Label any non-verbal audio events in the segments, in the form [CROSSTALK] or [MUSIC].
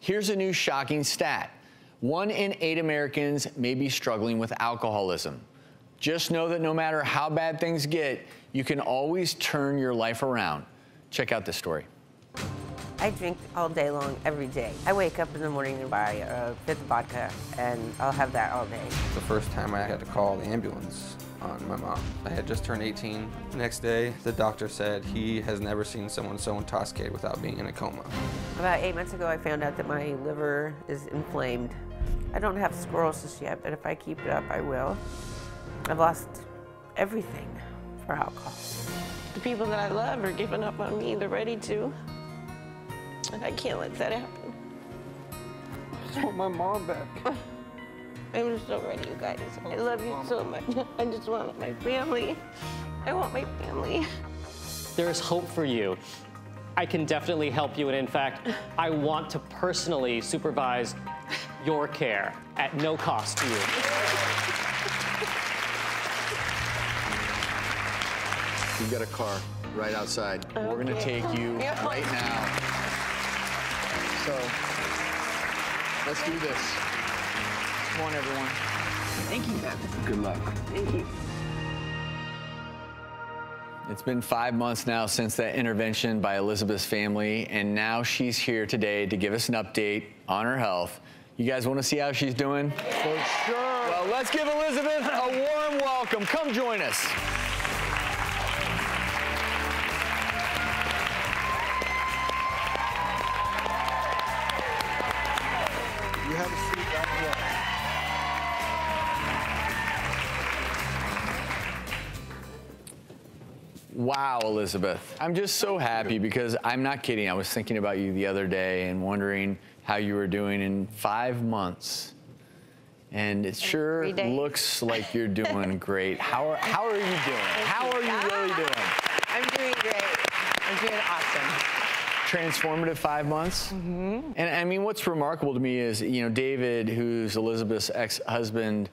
Here's a new shocking stat one in eight Americans may be struggling with alcoholism. Just know that no matter how bad things get, you can always turn your life around. Check out this story. I drink all day long, every day. I wake up in the morning and buy a fifth vodka, and I'll have that all day. The first time I had to call the ambulance on my mom. I had just turned 18. The next day, the doctor said he has never seen someone so intoxicated without being in a coma. About eight months ago, I found out that my liver is inflamed. I don't have cirrhosis yet, but if I keep it up, I will. I've lost everything for alcohol. The people that I love are giving up on me. They're ready to. And I can't let that happen. I just want my mom back. I'm just so ready, you guys. I oh, love you so much. [LAUGHS] I just want my family. I want my family. There is hope for you. I can definitely help you, and in fact, I want to personally supervise your care at no cost to you. You've got a car right outside. We're going to take you [LAUGHS] Yeah. right now. So let's do this. Come on, everyone. Thank you, Beth. Good luck. Thank you. It's been five months now since that intervention by Elizabeth's family, and now she's here today to give us an update on her health. You guys want to see how she's doing? For sure. Well, let's give Elizabeth a warm welcome. Come join us. You have a seat down here. Wow, Elizabeth. I'm just so happy because I'm not kidding. I was thinking about you the other day and wondering how you were doing in five months. And it sure looks like you're doing [LAUGHS] great. How are, how are you doing? How are you really doing? I'm doing great. I'm doing awesome. transformative five months. Mm-hmm. And I mean, what's remarkable to me is, you know, David, who's Elizabeth's ex-husband,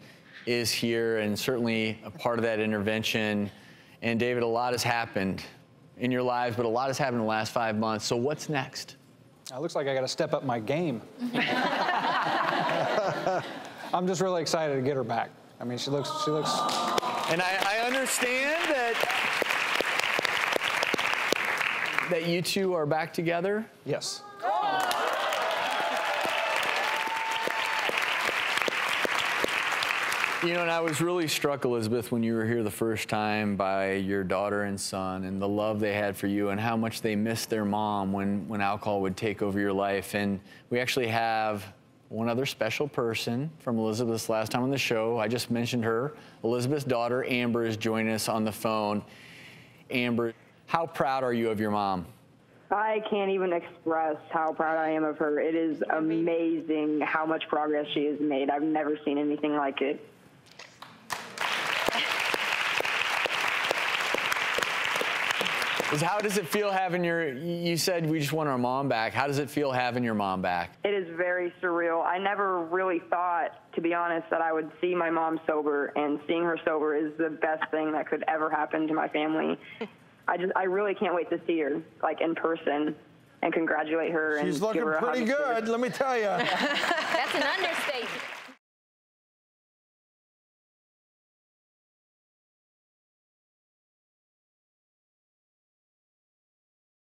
is here and certainly a part of that intervention. And David, a lot has happened in your lives, but a lot has happened in the last five months. So what's next? It looks like I got to step up my game. [LAUGHS] I'm just really excited to get her back. I mean, she looks, she looks, And I, I understand that that you two are back together. yes. You know, and I was really struck, Elizabeth, when you were here the first time by your daughter and son and the love they had for you and how much they missed their mom when, when alcohol would take over your life. And we actually have one other special person from Elizabeth's last time on the show. I just mentioned her. Elizabeth's daughter, Amber, is joining us on the phone. Amber, how proud are you of your mom? I can't even express how proud I am of her. It is amazing how much progress she has made. I've never seen anything like it. Is how does it feel having your, you said we just want our mom back. How does it feel having your mom back? It is very surreal. I never really thought, to be honest, that I would see my mom sober, and seeing her sober is the best thing that could ever happen to my family. I just, I really can't wait to see her, like in person, and congratulate her. She's and looking give her a hug pretty and give good, let me tell you. [LAUGHS] That's an understatement.